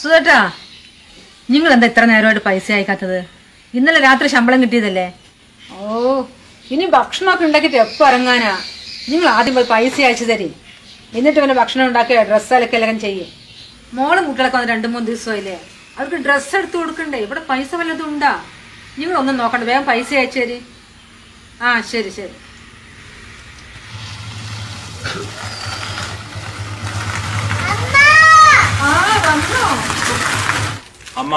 സുധേട്ടാ നിങ്ങൾ എന്താ ഇത്ര നേരമായിട്ട് പൈസ അയക്കാത്തത്? ഇന്നലെ രാത്രി ശമ്പളം കിട്ടിയതല്ലേ? ഓ ഇനി ഭക്ഷണമൊക്കെ ഉണ്ടാക്കിയിട്ട് എപ്പോ ഇറങ്ങാനാ? നിങ്ങൾ ആദ്യം പോയി പൈസ അയച്ചു തരി. എന്നിട്ട് പിന്നെ ഭക്ഷണം ഉണ്ടാക്കിയ ഡ്രസ്സ് അലക്കെല്ലാം ചെയ്യും. മോളും കുട്ടികളൊക്കെ വന്ന് രണ്ട് മൂന്ന് ദിവസമായില്ലേ? അവർക്ക് ഡ്രസ്സ് എടുത്ത് കൊടുക്കണ്ടേ? ഇവിടെ പൈസ വല്ലതും ഉണ്ടാ? നിങ്ങൾ ഒന്നും നോക്കണ്ട വേഗം പൈസ അയച്ചു തരി. ആ ശരി ശരി ആ വന്നോ അമ്മ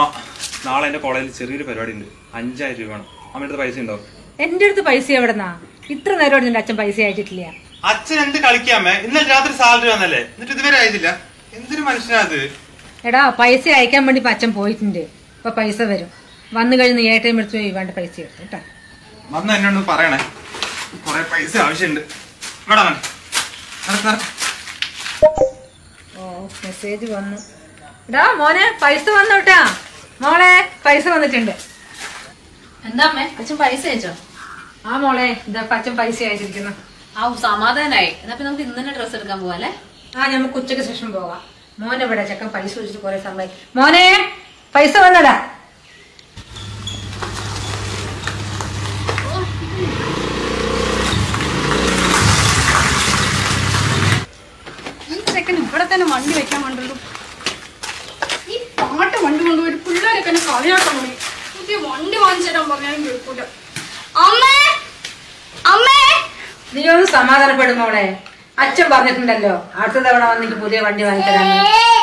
നാളെ എന്റെ കോളേജിൽ ചെറിയൊരു പരിപാടി ഉണ്ട് അഞ്ചായിരം രൂപ വേണം. അമ്മയുടെ അടുത്ത് പൈസ ഉണ്ടോ? എന്റെ അടുത്ത് പൈസ എവിടെന്നാ? ഇത്ര നേരം നിന്റെ അച്ഛൻ പൈസ അയച്ചിട്ടില്ല. അച്ഛൻ എന്ത് കളിക്കാമേ ഇന്നലെ രാത്രി സാലറി വന്നല്ലേ? എന്നിട്ട് ഇതുവരെ ആയിട്ടില്ല എന്തൊരു മനുഷ്യനാ അത്? എടാ പൈസ അയക്കാൻ വേണ്ടി ഇപ്പൊ അച്ഛൻ പോയിട്ടുണ്ട്. ഇപ്പൊ പൈസ വരും. വന്നു കഴിഞ്ഞ് ഏ ടൈം എടുത്ത് പോയി വേണ്ട പൈസ എടുത്തു കേട്ടോ. വന്ന് എന്നോട് പറയണേ. കൊറേ പൈസ ആവശ്യമുണ്ട്. ഇവിടെ. ഓ മെസ്സേജ് വന്നു. എടാ മോനെ പൈസ വന്നോട്ടാ. മോളെ പൈസ വന്നിട്ടുണ്ട്. എന്താ അമ്മേ? അച്ഛൻ പൈസ അയച്ചോ? ആ മോളെ ഇതാ അച്ഛൻ പൈസ അയച്ചിരിക്കുന്നു. ആ സമാധാനായി. എന്നാ പിന്നെ നമുക്ക് ഇന്ന് തന്നെ ഡ്രസ്സ് എടുക്കാൻ പോവാല്ലേ ആ നമുക്ക് ഉച്ചയ്ക്ക് ശേഷം പോവാ. മോനെ ഇവിടെ ചെക്കൻ പൈസ വെച്ചിട്ട് കുറെ സമയം മോനെ പൈസ വന്നടാ. ഈ സെക്കൻഡ് ഇവിടെ തന്നെ വണ്ടി വെക്കാൻ കണ്ടുള്ളൂ ഈ പാട്ട് വണ്ടി കൊണ്ടുപോയി പിള്ളേരൊക്കെ എന്നെ കളിയാക്കാൻ തുടങ്ങി പുതിയ വണ്ടി വാങ്ങിച്ചു തരാൻ പറഞ്ഞാലും കേൾക്കൂല. അമ്മേ അമ്മേ. നീ ഒന്ന് സമാധാനപ്പെടും മോളെ. അച്ഛൻ പറഞ്ഞിട്ടുണ്ടല്ലോ അടുത്ത തവണ വന്നിട്ട് പുതിയ വണ്ടി വാങ്ങിത്തരാന്ന്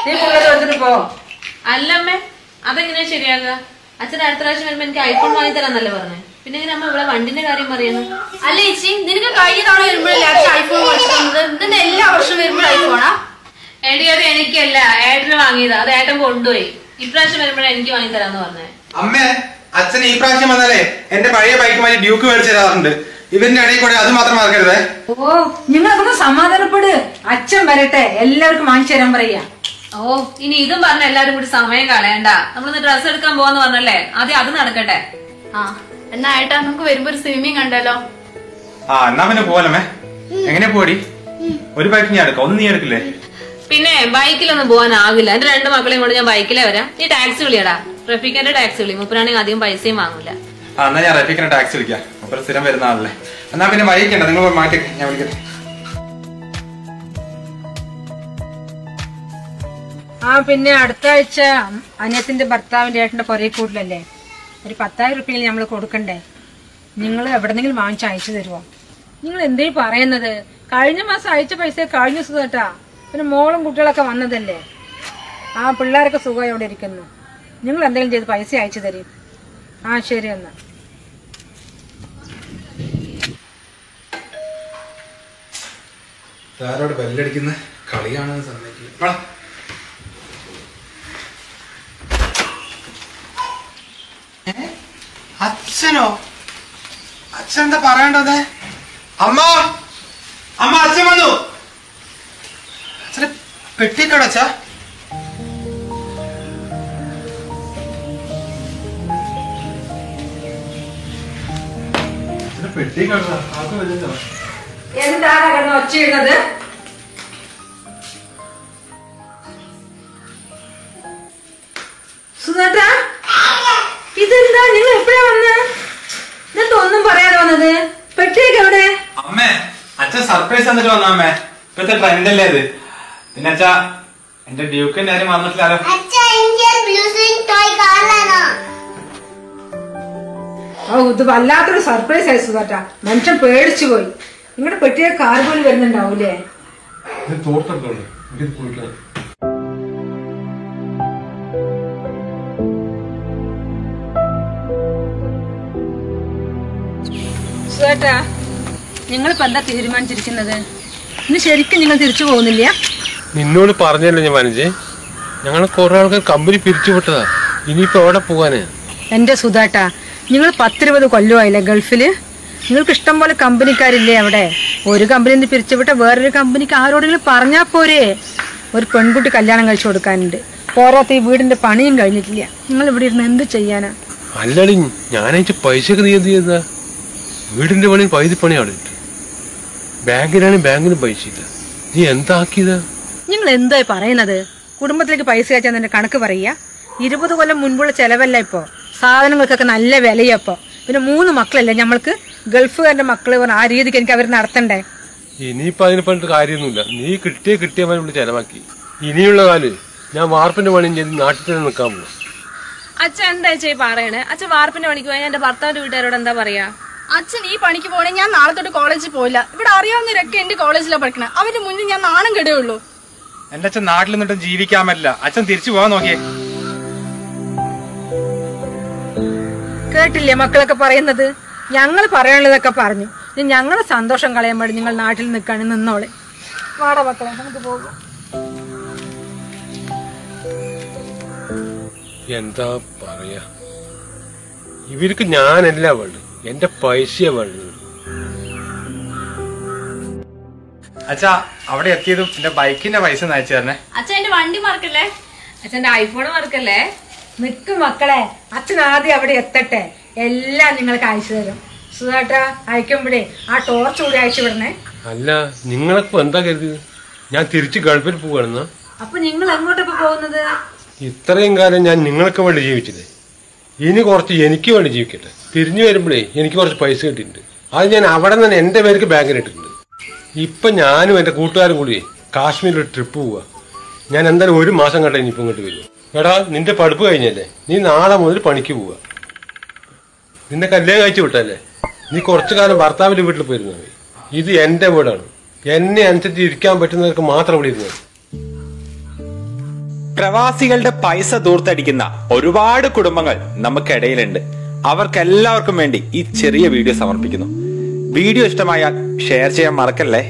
നീ പിള്ളേർ എടുത്തിട്ട് പോ. അല്ലമ്മേ അതെങ്ങനെയാ ശരിയാകുക? അച്ഛൻ അടുത്ത പ്രാവശ്യം വരുമ്പോ എനിക്ക് ഐഫോൺ വാങ്ങിത്തരാന്നല്ലേ പറഞ്ഞേ. പിന്നെ എങ്ങനെ അമ്മ ഇവിടെ വണ്ടിന്റെ കാര്യം പറയുന്നു. അല്ല ചേച്ചി നിനക്ക് കഴിഞ്ഞ തവണ വരുമ്പോഴല്ലേ അച്ഛൻ ഐഫോൺ വാങ്ങിച്ചു തന്നത് ഇതിന്റെ എല്ലാ വർഷവും വരുമ്പോൾ ഐഫോണാ എടി അത് എനിക്കല്ല ഏട്ടന് വാങ്ങിയതാ. അത് ഏട്ടൻ കൊണ്ടുപോയി. ഇപ്രാവശ്യം വരുമ്പോഴേ എനിക്ക് വാങ്ങി തരാന്ന് പറഞ്ഞേ. അമ്മേ അച്ഛൻ ഈ പ്രാവശ്യം വന്നാലേ എന്റെ പഴയ ബൈക്ക് മാറ്റി ഡ്യൂക്ക് മേടിച്ചു തരാറുണ്ട്. ഇവന്റെ ഇടയിൽ കൂടെ അത് മാത്രം മറക്കരുത്. ഓ നിങ്ങളൊക്കെ സമാധാനപ്പെട്. അച്ഛൻ വരട്ടെ എല്ലാവർക്കും വാങ്ങിച്ചു തരാൻ പറയാ. ഓ ഇനി ഇതും പറഞ്ഞ എല്ലാരും കൂടി സമയം കളയണ്ട. നമ്മളിന്ന് ഡ്രസ് എടുക്കാൻ പോവാന്ന് പറഞ്ഞല്ലേ? ആദ്യം അത് നടക്കട്ടെ. ആ എന്നാ ഏട്ടാ നമുക്ക് വരുമ്പോ ഒരു സ്വിമ്മിങ് കണ്ടല്ലോ. ആ എന്നാ പിന്നെ പോവാലേ എങ്ങനെ പോടി ഒരു ബൈക്ക് ഞാൻ എടുക്കാം. ഒന്ന് നീ എടുക്കില്ലേ? പിന്നെ ബൈക്കിലൊന്നും പോകാനാകില്ല. എന്റെ രണ്ട് മക്കളെയും കൊണ്ട് ഞാൻ ബൈക്കിലേ വരാം. നീ ടാക്സി വിളിയടാ. റഫീഖിന്റെ ടാക്സി വിളി. മുപ്പനാണെങ്കിൽ അധികം പൈസയും വാങ്ങൂല. ആ എന്നാ ഞാൻ റഫീഖിന്റെ ടാക്സി വിളിക്കാം. സ്ഥിരം വരുന്ന ആളല്ലേ. എന്നാ പിന്നെ വൈകിക്കണ്ട. നിങ്ങൾ മാറ്റി ഞാൻ വിളിക്കട്ടെ. ആ പിന്നെ അടുത്ത ആഴ്ച അനിയത്തിന്റെ ഭർത്താവിന്റെ ഏട്ടന്റെ പുറകെ കൂടുതലല്ലേ ഒരു പത്തായിരം റുപ്യ നമ്മൾ കൊടുക്കണ്ടേ? നിങ്ങൾ എവിടെന്നെങ്കിലും വാങ്ങിച്ച് അയച്ചു തരുമോ നിങ്ങൾ എന്തേ പറയുന്നത്? കഴിഞ്ഞ മാസം അയച്ച പൈസ കഴിഞ്ഞ സുഖട്ടാ പിന്നെ മോളും കുട്ടികളൊക്കെ വന്നതല്ലേ? ആ പിള്ളേരൊക്കെ സുഖമായി അവിടെ ഇരിക്കുന്നു. നിങ്ങൾ എന്തെങ്കിലും ചെയ്ത് പൈസ അയച്ചു തരും. ആ ശരി എന്നാ. ആരോട് ബെല്ലടിക്കുന്ന? കളിയാണെന്ന് അച്ഛനോ? അച്ഛൻ എന്താ പറയണ്ടത്? അമ്മ! അമ്മ അച്ഛൻ വന്നു! വലുതോ എന്താണ് കിടന്ന് ഒച്ചയിടുന്നത്? സുധേട്ടാ ഇതെന്താ? നിങ്ങൾ എപ്പോഴാ വന്ന്? എന്നിട്ട് ഒന്നും പറയാതെ വന്നത്? പെട്ടിയൊക്കെ എവിടെ? അമ്മേ അച്ഛൻ സർപ്രൈസ് തന്നിട്ട് വന്ന അമ്മേ. ഇപ്പത്തെ ട്രെൻഡ് അല്ലേ ഇത്? പിന്നെ അച്ഛാ എന്റെ ഡ്യൂക്കിന്റെ കാര്യം വന്നിട്ടില്ലല്ലോ ഓ ഇത് വല്ലാത്തൊരു സർപ്രൈസ് ആയി സുധേട്ടാ മനുഷ്യൻ പേടിച്ചു പോയി. നിങ്ങളുടെ പെട്ടിയെ കാർ പോലും വരുന്നുണ്ടാവൂലേ? ഇത് തോർത്തെടുത്തോളൂ സുധേട്ടാ നിങ്ങളിപ്പോ എന്താ തീരുമാനിച്ചിരിക്കുന്നത്? ഇന്ന് ശരിക്കും നിങ്ങൾ തിരിച്ചു പോകുന്നില്ല? നിന്നോട് പറഞ്ഞല്ലോ ഞാൻ മനസ്സേ ഞങ്ങൾ കുറെ ആൾക്കാർ കമ്പനി പിരിച്ചുവിട്ടതാ. ഇനിയിപ്പോ എവിടെ പോകാന്? എന്റെ സുധാട്ടാ നിങ്ങൾ പത്തിരുപത് കൊല്ലമായില്ലേ ഗൾഫിൽ? നിങ്ങൾക്ക് ഇഷ്ടം പോലെ കമ്പനിക്കാരില്ലേ അവിടെ? ഒരു കമ്പനിയിൽ നിന്ന് പിരിച്ചുവിട്ട വേറൊരു കമ്പനിക്ക് ആരോടെങ്കിലും പറഞ്ഞാ പോരെ? ഒരു പെൺകുട്ടി കല്യാണം കഴിച്ചു കൊടുക്കാനുണ്ട്. പോരാത്ത ഈ വീടിന്റെ പണിയും കഴിഞ്ഞിട്ടില്ല. നിങ്ങൾ ഇവിടെ ഇരുന്ന് എന്ത് ചെയ്യാനാ? അല്ലടി ഞാനയച്ച പൈസക്ക് നീ എന്ത് ചെയ്താ വീടിന്റെ പണി പൈതി പണി അവിടെ ഇട്ട്. ബാങ്കിലാണെങ്കിൽ ബാങ്കിനും പൈസ ഇല്ല നീ എന്താക്കിയതാ? നിങ്ങൾ എന്തായി പറയുന്നത്? കുടുംബത്തിലേക്ക് പൈസ അയച്ചാൽ കണക്ക് പറയുക? ഇരുപത് കൊല്ലം മുൻപുള്ള ചെലവല്ല ഇപ്പോ? സാധനങ്ങൾക്കൊക്കെ നല്ല വിലയാ ഇപ്പോ. പിന്നെ മൂന്ന് മക്കളല്ലേ നമ്മൾക്ക് ഗൾഫുകാരുടെ മക്കൾ പറഞ്ഞ ആ രീതിക്ക് എനിക്ക് അവർ നടത്തണ്ടേ? ഇനിയിപ്പോ അതിനെ പറഞ്ഞിട്ട് കാര്യമൊന്നുമില്ല. നീ കിട്ടിയ കിട്ടിയവനെ വിളിച്ച് ചെലവാക്കി. ഇനിയുള്ള കാൽ ഞാൻ വാർപ്പിന്റെ പണിയും ചെയ്ത് നാട്ടിൽ തന്നെ നിൽക്കാൻ പോകും അച്ഛൻ എന്താ ചേച്ചി പറയണേ? അച്ഛൻ വാർപ്പിന്റെ പണിക്ക് പോയാൽ എന്റെ ഭർത്താവിന്റെ വീട്ടുകാരോട് എന്താ പറയാ? അച്ഛൻ ഈ പണിക്ക് പോകണേ ഞാൻ നാളെ തൊട്ട് കോളേജിൽ പോയില്ല ഇവിടെ അറിയാവുന്നവരൊക്കെ എന്റെ കോളേജിലാണ് പഠിക്കണേ. അവരുടെ മുന്നിൽ ഞാൻ നാണം കെടുകയുള്ളൂ. എന്റെ അച്ഛൻ നാട്ടിൽ നിന്നിട്ടും ജീവിക്കാമല്ല. പറ്റില്ല അച്ഛൻ തിരിച്ചു പോവാൻ നോക്കിയേ. കേട്ടില്ലേ മക്കളൊക്കെ പറയുന്നത്? ഞങ്ങൾ പറയാനുള്ളതൊക്കെ പറഞ്ഞു. ഇനി ഞങ്ങളെ സന്തോഷം കളയാൻ വേണ്ടി നിങ്ങൾ നാട്ടിൽ നിൽക്കാണ് നിന്നോളെ. വാട മക്കളെ നമുക്ക് പോകും. എന്താ പറയാ? ഇവർക്ക് ഞാനല്ല വേണ്ടത്. എന്റെ പൈസയാ വേണ്ടത്. അച്ഛാ അവിടെ എത്തിയതും എന്റെ ബൈക്കിന്റെ പൈസ അയച്ചു തരണേ. അച്ഛൻ എന്റെ വണ്ടി മറക്കല്ലേ? അച്ഛന്റെ ഐഫോൺ മറക്കല്ലേ? നിൽക്കും മക്കളെ അച്ഛൻ ആദ്യം അവിടെ എത്തട്ടെ. എല്ലാം നിങ്ങൾക്ക് അയച്ചു തരും. സുധാട്ടാ അയക്കുമ്പോഴേ ആ ടോർച്ച് കൂടി അയച്ചു വിടണേ. അല്ല നിങ്ങളൊക്കെ എന്താ കരുതിയത്? ഞാൻ തിരിച്ച് ഗൾഫിൽ പോവാണെന്ന്. അപ്പൊ നിങ്ങൾ എങ്ങോട്ടൊക്കെ പോകുന്നത്? ഇത്രയും കാലം ഞാൻ നിങ്ങൾക്ക് വേണ്ടി ജീവിച്ചില്ലേ? ഇനി കുറച്ച് എനിക്ക് വേണ്ടി ജീവിക്കട്ടെ. തിരിഞ്ഞു വരുമ്പോഴേ എനിക്ക് കുറച്ച് പൈസ കിട്ടിയിട്ടുണ്ട്. അത് ഞാൻ അവിടെ നിന്ന് എന്റെ പേർക്ക് ബാങ്കിൽ ഇട്ടിട്ടുണ്ട്. ഇപ്പൊ ഞാനും എന്റെ കൂട്ടുകാരും കൂടി കാശ്മീരിൽ ഒരു ട്രിപ്പ് പോവുക ഞാൻ എന്തായാലും ഒരു മാസം കണ്ട ഇനിയിപ്പോ ഇങ്ങോട്ട് വരും എടാ നിന്റെ പഠിപ്പ് കഴിഞ്ഞല്ലേ? നീ നാളെ മുതൽ പണിക്ക് പോവുക നിന്നെ കല്യാണം കഴിച്ചു വിട്ടല്ലേ? നീ കുറച്ചു കാലം ഭർത്താവിന്റെ വീട്ടിൽ പോയിരുന്നു ഇത് എന്റെ വീടാണ്. എന്നെ അനുസരിച്ച് ഇരിക്കാൻ പറ്റുന്നവർക്ക് മാത്രം ഇവിടെ പ്രവാസികളുടെ പൈസ ദൂർത്തടിക്കുന്ന ഒരുപാട് കുടുംബങ്ങൾ നമുക്കിടയിലുണ്ട്. അവർക്കെല്ലാവർക്കും വേണ്ടി ഈ ചെറിയ വീഡിയോ സമർപ്പിക്കുന്നു. വീഡിയോ ഇഷ്ടമായാൽ ഷെയർ ചെയ്യാൻ മറക്കല്ലേ?